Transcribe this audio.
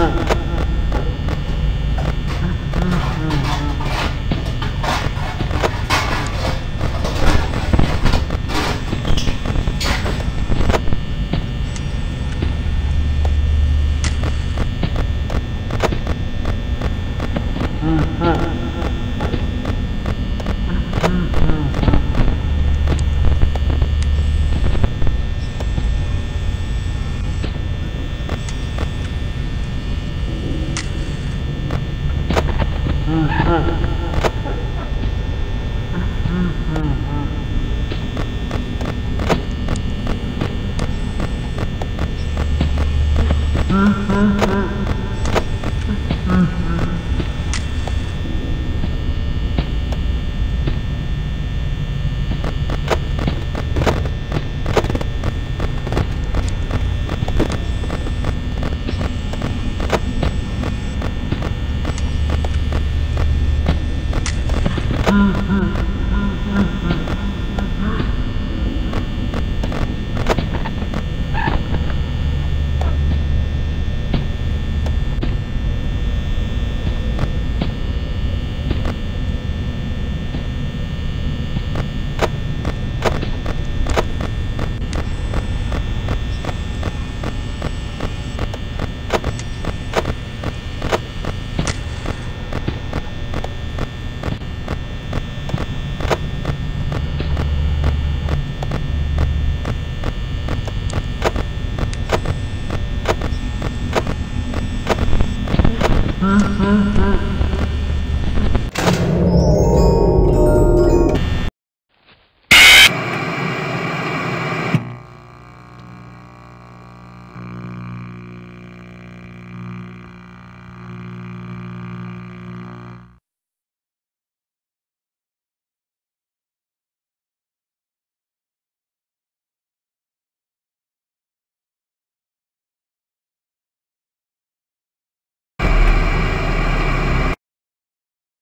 हाँ Mm-hmm. Mm-hmm. 嗯嗯嗯。嗯嗯